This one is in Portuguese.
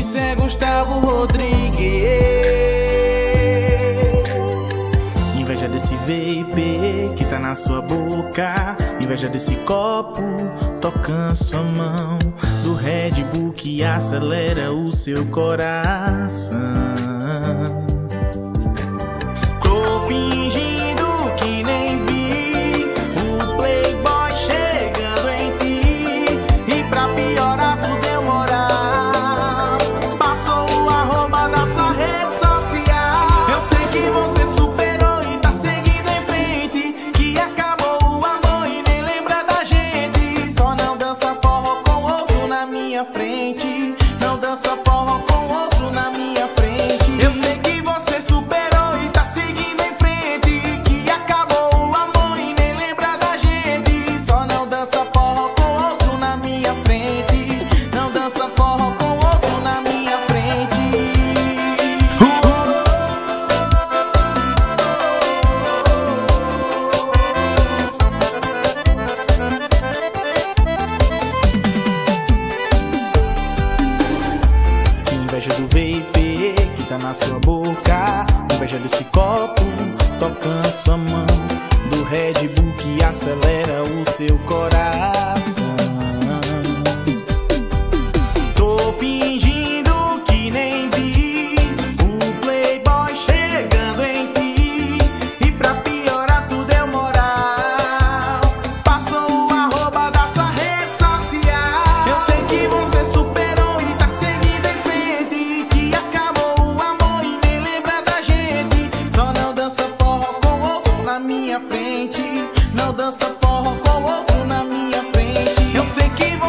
Isso é Gustavo Rodrigues. Inveja desse vape que tá na sua boca. Inveja desse copo tocando sua mão. Do Red Bull que acelera o seu coração. Inveja do vape que tá na sua boca. Inveja desse copo tocando sua mão. Do Red Bull que acelera o seu coração dança forró com outro na minha frente. Eu sei que